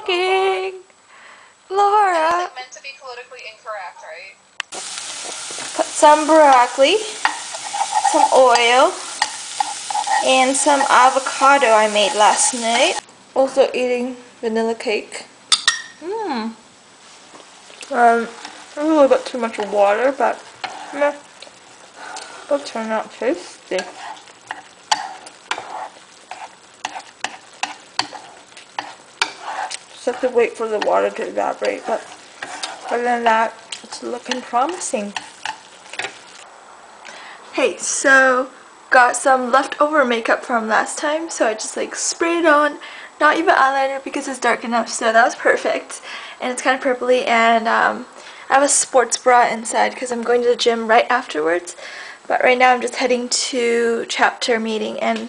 talking. Laura. It's meant to be politically incorrect, right? Put some broccoli, some oil, and some avocado I made last night. Also eating vanilla cake. Mmm. Um, a little bit too much water, but meh. It'll turn out tasty. Have to wait for the water to evaporate, but other than that, it's looking promising. Hey, so got some leftover makeup from last time, so I just like sprayed on. Not even eyeliner because it's dark enough, so that was perfect. And it's kind of purpley, and um, I have a sports bra inside because I'm going to the gym right afterwards. But right now I'm just heading to chapter meeting and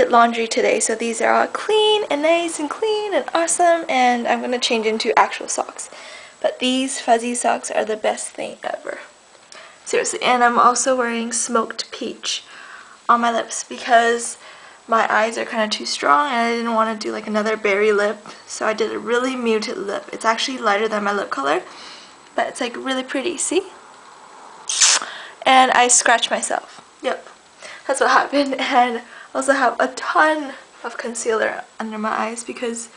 did laundry today, so these are all clean and nice and clean and awesome, and I'm going to change into actual socks. But these fuzzy socks are the best thing ever. Seriously, and I'm also wearing smoked peach on my lips because my eyes are kind of too strong and I didn't want to do like another berry lip so I did a really muted lip. It's actually lighter than my lip color but it's like really pretty, see? And I scratched myself. Yep, that's what happened and also have a ton of concealer under my eyes because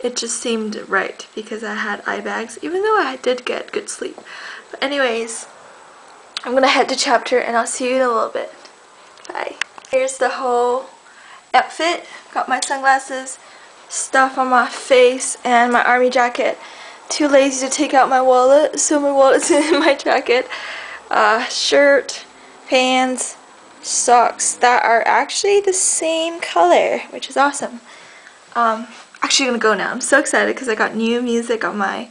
it just seemed right because I had eye bags even though I did get good sleep. But anyways, I'm gonna head to chapter and I'll see you in a little bit. Bye. Here's the whole outfit. Got my sunglasses, stuff on my face, and my army jacket. Too lazy to take out my wallet, so my wallet's in my jacket. Uh, shirt, pants, socks that are actually the same color, which is awesome. Um, actually gonna go now. I'm so excited because I got new music on my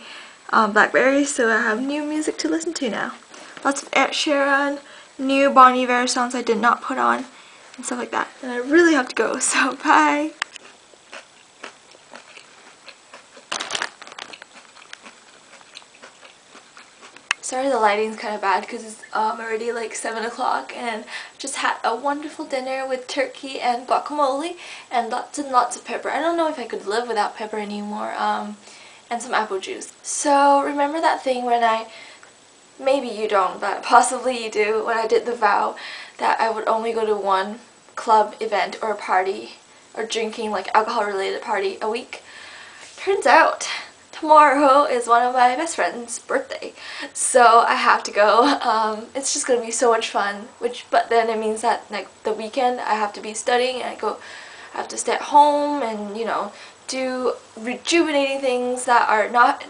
um, Blackberry, so I have new music to listen to now. Lots of Ed Sheeran, new Bon Iver songs I did not put on, and stuff like that. And I really have to go, so bye! Sorry the lighting's kind of bad because it's um, already like 7 o'clock and just had a wonderful dinner with turkey and guacamole and lots and lots of pepper. I don't know if I could live without pepper anymore um, and some apple juice. So remember that thing when I, maybe you don't but possibly you do, when I did the vow that I would only go to one club event or a party or drinking like alcohol related party a week. Turns out tomorrow is one of my best friend's birthday. So I have to go. Um, it's just gonna be so much fun which but then it means that like the weekend I have to be studying and I go I have to stay at home and you know do rejuvenating things that are not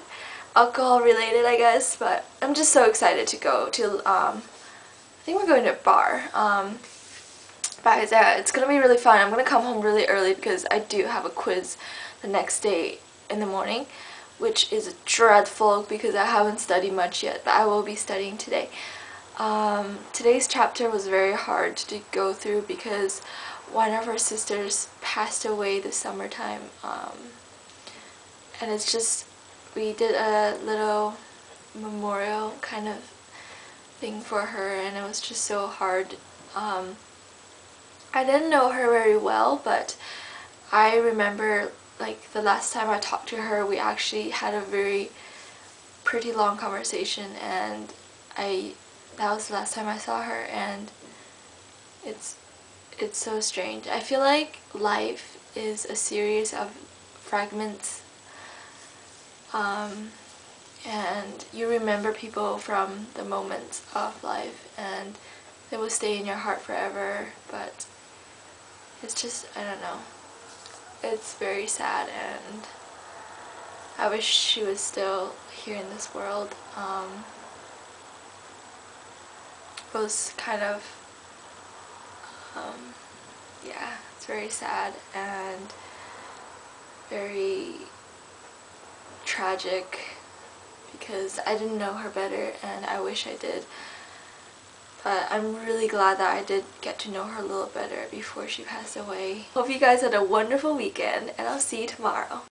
alcohol related I guess but I'm just so excited to go to um, I think we're going to a bar. Um, but yeah, it's gonna be really fun. I'm gonna come home really early because I do have a quiz the next day in the morning which is dreadful because I haven't studied much yet, but I will be studying today. Um, today's chapter was very hard to go through because one of our sisters passed away this summertime. Um, and it's just, we did a little memorial kind of thing for her and it was just so hard. Um, I didn't know her very well, but I remember like the last time I talked to her we actually had a very pretty long conversation and I that was the last time I saw her and it's it's so strange. I feel like life is a series of fragments um, and you remember people from the moments of life and they will stay in your heart forever but it's just I don't know it's very sad and I wish she was still here in this world. Um, it was kind of, um, yeah, it's very sad and very tragic because I didn't know her better and I wish I did. But I'm really glad that I did get to know her a little better before she passed away. Hope you guys had a wonderful weekend and I'll see you tomorrow.